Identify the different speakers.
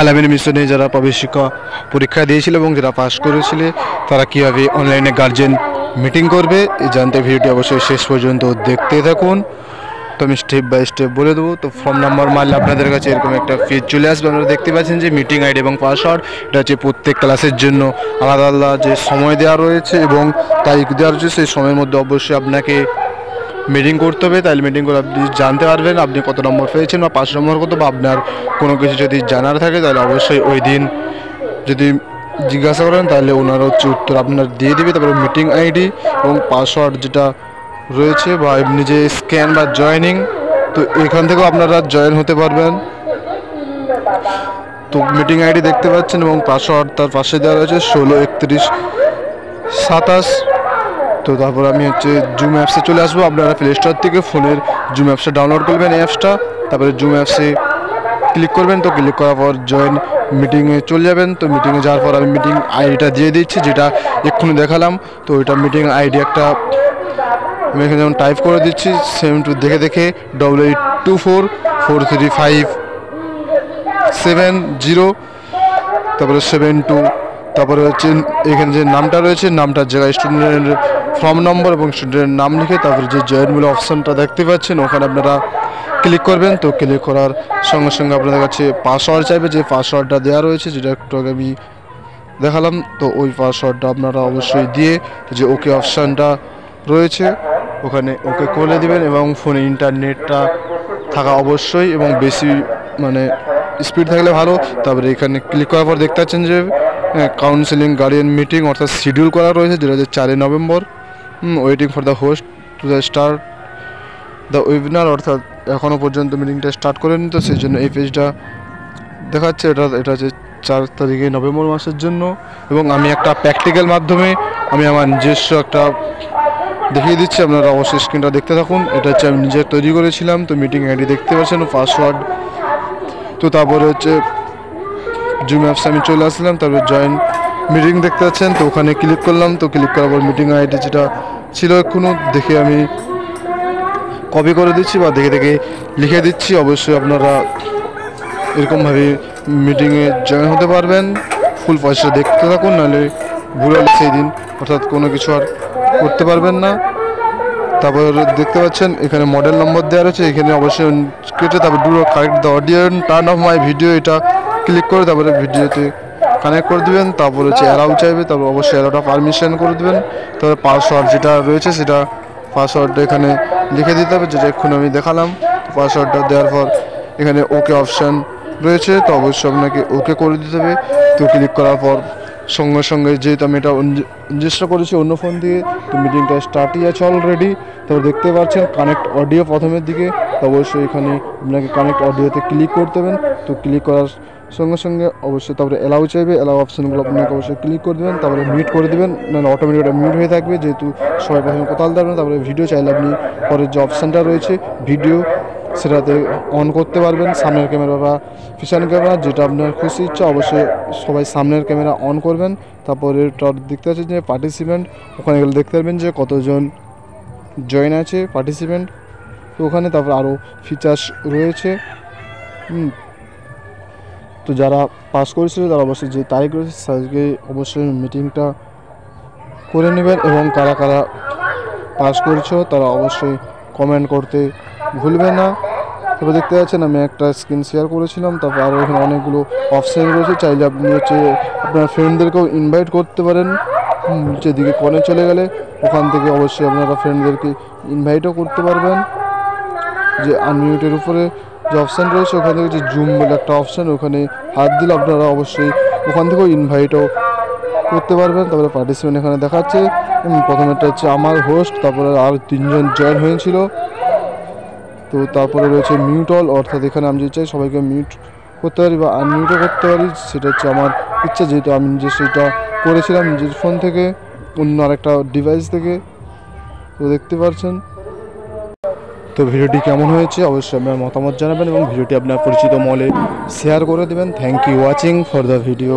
Speaker 1: আলামিন মিশনে যারা প্রবেশিকা পরীক্ষা দিয়েছিল এবং যারা পাশ করেছিল, তারা কীভাবে অনলাইনে গার্জেন মিটিং করবে জানতে ভিডিওটি অবশ্যই শেষ পর্যন্ত দেখতে থাকুন। তো আমি স্টেপ বাই স্টেপ বলে দেবো। তো ফর্ম নাম্বার মারলে আপনাদের কাছে এরকম একটা ফিজ চলে আসবে। আপনারা দেখতে পাচ্ছেন যে মিটিং আইডি এবং পাসওয়ার্ড এটা হচ্ছে প্রত্যেক ক্লাসের জন্য আলাদা আলাদা যে সময় দেওয়া রয়েছে এবং তারিখ দেওয়া রয়েছে, সেই সময়ের মধ্যে অবশ্যই আপনাকে মিটিং করতে হবে, তাহলে মিটিং করে আপনি জানতে পারবেন আপনি কত নম্বর পেয়েছেন বা পাঁচ নম্বর কত, বা আপনার কোনো কিছু যদি জানার থাকে তাহলে অবশ্যই ওই দিন যদি জিজ্ঞাসা করেন তাহলে ওনারা হচ্ছে উত্তর আপনার দিয়ে দিবে, তারপরে মিটিং আইডি এবং পাসওয়ার্ড যেটা রয়েছে বা এমনি যে স্ক্যান বা জয়েনিং তো এখান থেকেও আপনারা জয়েন হতে পারবেন। তো মিটিং আইডি দেখতে পাচ্ছেন এবং পাসওয়ার্ড তার পাশে দেওয়া রয়েছে ষোলো একত্রিশ সাতাশ। তো তারপর আমি হচ্ছে জুম অ্যাপসে চলে আসব। আপনারা প্লে স্টোর থেকে ফোনের জুম অ্যাপসটা ডাউনলোড করবেন এই অ্যাপসটা তারপরে জুম অ্যাপসে ক্লিক করবেন। তো ক্লিক করার পর জয়েন মিটিংয়ে চলে যাবেন। তো মিটিংয়ে যাওয়ার পর আমি মিটিং আইডিটা দিয়ে দিচ্ছি, যেটা এক্ষুনি দেখালাম। তো ওইটা মিটিং আইডি একটা আমি এখানে যেমন টাইপ করে দিচ্ছি সেম টু দেখে দেখে double eight two four four three five seven zero তারপরে সেভেন টু তারপরে হচ্ছে এখানে যে নামটা রয়েছে, নামটার জায়গায় স্টুডেন্টের ফর্ম নম্বর এবং স্টুডেন্টের নাম লিখে তারপরে যে জয়েন বলে অপশানটা দেখতে পাচ্ছেন, ওখানে আপনারা ক্লিক করবেন। তো ক্লিক করার সঙ্গে সঙ্গে আপনাদের কাছে পাসওয়ার্ড চাইবে। যে পাসওয়ার্ডটা দেওয়া রয়েছে, যেটা একটু আগে আমি দেখালাম, তো ওই পাসওয়ার্ডটা আপনারা অবশ্যই দিয়ে যে ওকে অপশানটা রয়েছে, ওখানে ওকে করে দিবেন এবং ফোনে ইন্টারনেটটা থাকা অবশ্যই এবং বেশি মানে স্পিড থাকলে ভালো। তারপরে এখানে ক্লিক করার পর দেখতে পাচ্ছেন যে কাউন্সিলিং গার্ডিয়ান মিটিং অর্থাৎ শিডিউল করা রয়েছে, যেটা হচ্ছে চারই November. Waiting for the host to the start the webinar অর্থাৎ এখনও পর্যন্ত মিটিংটা স্টার্ট করেনি, তো সেই জন্য এই পেজটা দেখাচ্ছে। এটা এটা হচ্ছে চার তারিখে নভেম্বর মাসের জন্য। এবং আমি একটা প্র্যাকটিক্যাল মাধ্যমে আমি আমার নিজস্ব একটা দেখিয়ে দিচ্ছি। আপনারা অবশ্যই স্ক্রিনটা দেখতে থাকুন। এটা হচ্ছে আমি নিজে তৈরি করেছিলাম, তো মিটিং আইডি দেখতে পাচ্ছেন পাসওয়ার্ড তো তারপরে হচ্ছে জুম অ্যাপসে আমি চলে আসলাম, তারপরে জয়েন মিটিং দেখতে পাচ্ছেন, তো ওখানে ক্লিক করলাম। তো ক্লিক করার পর মিটিং আইডি যেটা ছিল এখনও দেখে আমি কপি করে দিচ্ছি বা দেখে দেখে লিখে দিচ্ছি। অবশ্যই আপনারা এরকমভাবে মিটিংয়ে জয়েন হতে পারবেন। ফুল পয়সা দেখতে থাকুন, নাহলে ভুল হলে সেই দিন অর্থাৎ কোনো কিছু আর করতে পারবেন না। তারপর দেখতে পাচ্ছেন, এখানে মডেল নম্বর দেওয়া রয়েছে। এখানে অবশ্যই কেটে তারপর do correct the audio turn off my video এটা ক্লিক করে তারপরে ভিডিওতে কানেক্ট করে দেবেন, তারপর হচ্ছে অ্যালাউ চাইবে, তারপর অবশ্যই অ্যালাউটা পারমিশন করে দেবেন। তারপর পাসওয়ার্ড যেটা রয়েছে সেটা পাসওয়ার্ডটা এখানে লিখে দিতে হবে, যেটা এক্ষুনি আমি দেখালাম। পাসওয়ার্ডটা দেওয়ার পর এখানে ওকে অপশান রয়েছে, তো অবশ্যই আপনাকে ওকে করে দিতে হবে। তো ক্লিক করার পর সঙ্গে সঙ্গে যেহেতু আমি এটা রেজিস্টার করেছি অন্য ফোন দিয়ে, তো মিটিংটা স্টার্টই আছে অলরেডি তো দেখতে পাচ্ছেন কানেক্ট অডিও প্রথমের দিকে, তো অবশ্যই এখানে আপনাকে কানেক্ট অডিওতে ক্লিক করতে হবে। তো ক্লিক করার সঙ্গে সঙ্গে অবশ্যই তারপরে অ্যালাউ চাইবে অ্যালাউ অপশানগুলো আপনাকে অবশ্যই ক্লিক করে দেবেন, তারপরে মিউট করে দেবেন নাহলে অটোমেটিক মিউট হয়ে থাকবে। যেহেতু সবাই প্রথমে কথা বলতে পারবেন তারপরে ভিডিও চাইলে আপনি পরের যে অপশানটা রয়েছে ভিডিও সেটাতে অন করতে পারবেন। সামনের ক্যামেরা বা পিছনের ক্যামেরা যেটা আপনার খুশি ইচ্ছা, অবশ্যই সবাই সামনের ক্যামেরা অন করবেন। তারপরে দেখতে পাচ্ছেন যে পার্টিসিপেন্ট ওখানে গেলে দেখতে পারবেন যে কতজন জয়েন আছে পার্টিসিপেন্ট তো ওখানে তারপর আরও ফিচার্স রয়েছে। তো যারা পাস করেছিল, তারা অবশ্যই যে তারিখ রয়েছে, তাদেরকে অবশ্যই মিটিংটা করে নেবেন এবং কারা কারা পাস করেছ, তারা অবশ্যই কমেন্ট করতে ভুলবে না। তারপর দেখতে পাচ্ছেন, আমি একটা স্ক্রিন শেয়ার করেছিলাম, তারপর আরও এখানে অনেকগুলো অপশান রয়েছে, চাইলে আপনি হচ্ছে আপনার ফ্রেন্ডদেরকেও ইনভাইট করতে পারেন। যেদিকে কনে চলে গেলে, ওখান থেকে অবশ্যই আপনারা ফ্রেন্ডদেরকে ইনভাইটও করতে পারবেন। যে আনমিউটের উপরে যে অপশান রয়েছে, ওখান থেকে যে জুম বলে একটা অপশান ওখানে হাত দিলে আপনারা অবশ্যই ওখান থেকেও ইনভাইটও করতে পারবেন। তারপরে পার্টিসিপেন্ট এখানে দেখাচ্ছে। প্রথমেরটা হচ্ছে আমার হোস্ট তারপরে আর তিনজন জয়েন হয়েছিল। তো তারপরে রয়েছে মিউট অল অর্থাৎ এখানে আমি যে চাই সবাইকে মিউট করতে পারি বা আনমিউটও করতে পারি, সেটা হচ্ছে আমার ইচ্ছা, যেহেতু আমি নিজে সেটা করেছিলাম নিজের ফোন থেকে, অন্য আরেকটা ডিভাইস থেকে। তো দেখতে পাচ্ছেন তো ভিডিওটি কেমন হয়েছে অবশ্যই আপনার মতামত জানাবেন এবং ভিডিওটি আপনার পরিচিত মলে শেয়ার করে দেবেন। Thank you watching for the video